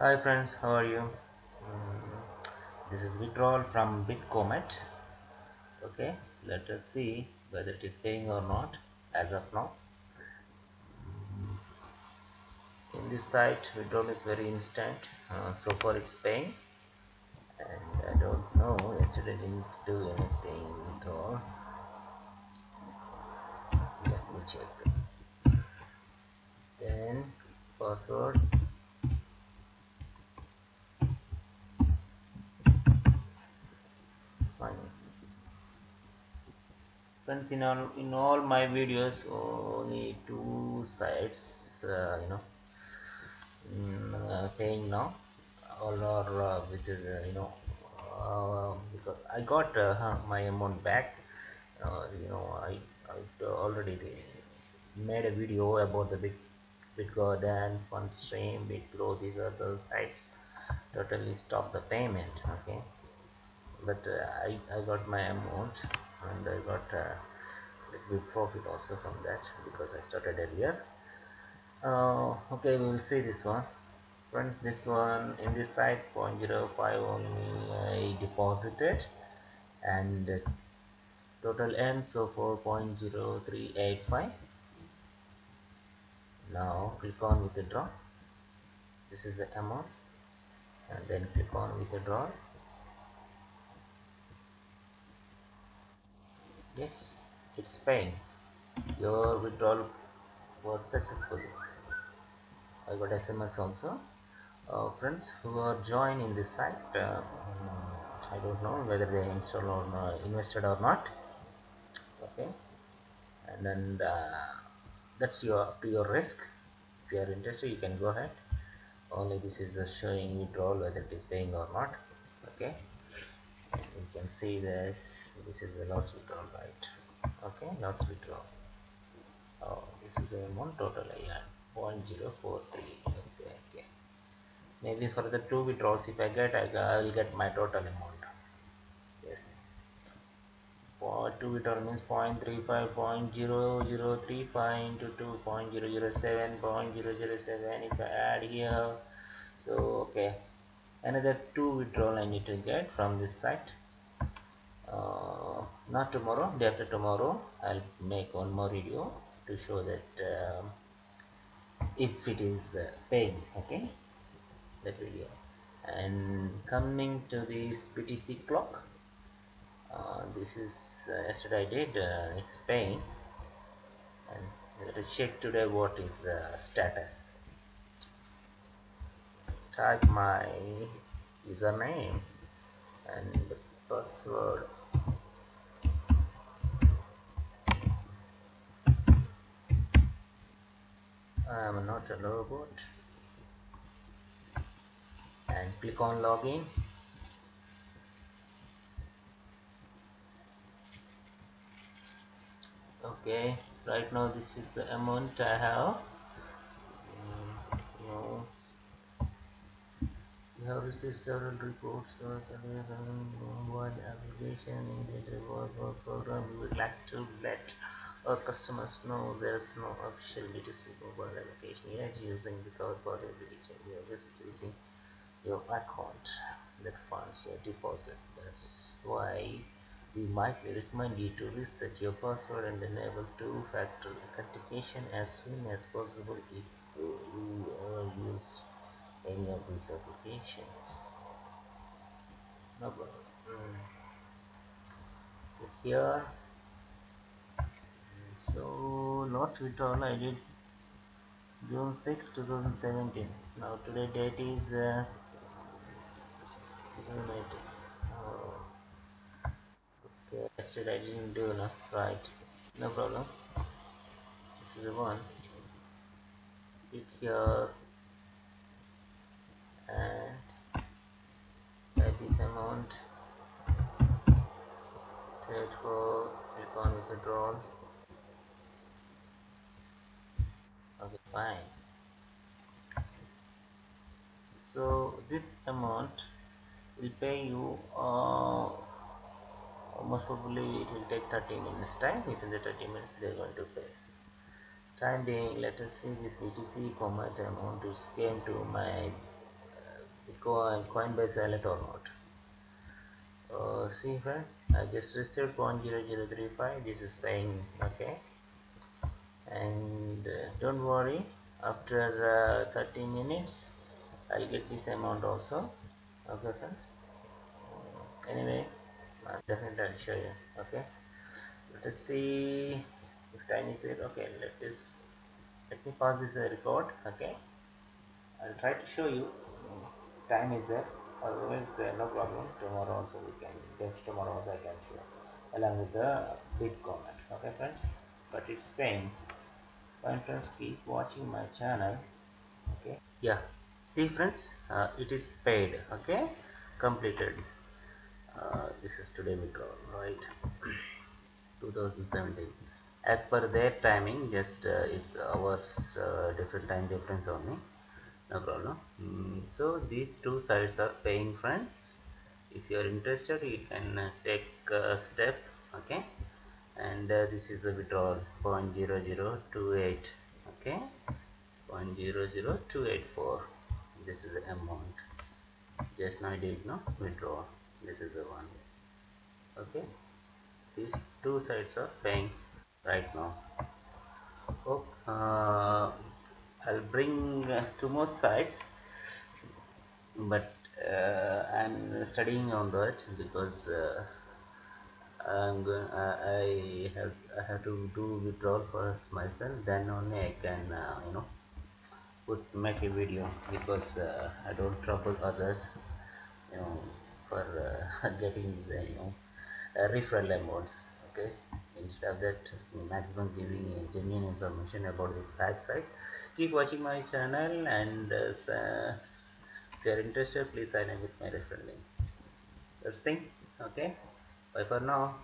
Hi friends, how are you? Mm, this is withdrawal from Bitcomet. Okay, let us see whether it is paying or not as of now. In this site, withdrawal is very instant. Uh, so far, it's paying, and I don't know. Yesterday didn't do anything withdrawal. Let me check. Then password friends in all in all my videos only two sites uh, you know. Mm, uh, paying now all are uh, with uh, you know uh, because I got uh, my amount back. You know I, I already made a video about the big bitgarden fundstream bitgrow these are the sites totally stop the payment okay? But I, I got my amount and I got a little profit also from that because I started earlier. Uh, okay we will see this one. Friends this one in this side 0.05 only I deposited and uh, total ends so 4.0385 now click on withdraw. This is the amount and then click on withdraw yes it's paying your withdrawal was successful. I got SMS also. Uh, friends who are joined in this site uh, I don't know whether they installed or not, invested or not. Okay. And then uh, that's your to your risk. If you are interested you can go ahead. Only this is showing withdrawal whether it is paying or not. Okay you can see this. This is the loss withdrawal right? Okay loss withdrawal oh this is the amount total yeah 0.043 okay okay. Maybe for the two withdrawals if i get i, will get my total amount. Yes. For two withdrawal means 0.35 0.0035 into 2.007 0.007 if i add here so okay. Another two withdrawal I need to get from this site uh, not tomorrow day after tomorrow. I'll make one more video to show that uh, if it is uh, paying okay? That video. And coming to this BTC clock uh, this is uh, yesterday I did it's paying. And let us check today what is status. Type my username and password Am not and click on login. Okay right now this is the amount I have. We have received several reports application in the reward program. We would like to let our customers know there is no official B2C mobile application yet using the third party application. We are just using your account that funds your deposit. That's why we might recommend you to reset your password and enable two-factor authentication as soon as possible if you are used any of these applications no mm. Here. So last withdrawal I did June 6 2017 now today date is uh, 2019 oh. okay I didn't do enough. Right. No problem. This is the one. Click here. And at this amount trade for click on withdrawal okay fine. So this amount will pay you uh, most probably it will take 30 minutes time. Within the 30 minutes they are going to pay. Time being let us see this BTC amount which came to my coin coinbase wallet or not uh, see friend I just received 0.0035 this is paying okay? And uh, don't worry. After uh, 30 minutes I'll get this amount also. Okay friends? Anyway uh, definitely I'll show you okay? Let us see if time is it. Okay let us let me pause this record okay? I'll try to show you. Time is there no problem tomorrow also we can just tomorrow also I can show. Along with the BitComet. Okay friends? But it's pain. Fine friends keep watching my channel. Okay? Yeah. See friends? Uh, it is paid. Okay? Completed. Uh, this is today withdrawal right? 2017 as per their timing just uh, it's hours uh, different time difference only no? Problem mm, so these two sides are paying friends. If you are interested you can uh, take a step okay? And uh, this is the withdrawal 0.0028 okay? 0.00284 this is the amount. Just now I did no? Withdraw this is the one. Okay? These two sides are paying right now. Oh, uh, bring two more sides but uh, I'm studying on that because uh, I'm going, uh, I have I have to do withdrawal first myself then only I can you know put make a video because uh, I don't trouble others you know for uh, getting the you know referral amounts okay instead of that maximum giving genuine information about this website keep watching my channel and uh, if you are interested please sign up with my referral link. First thing okay? Bye for now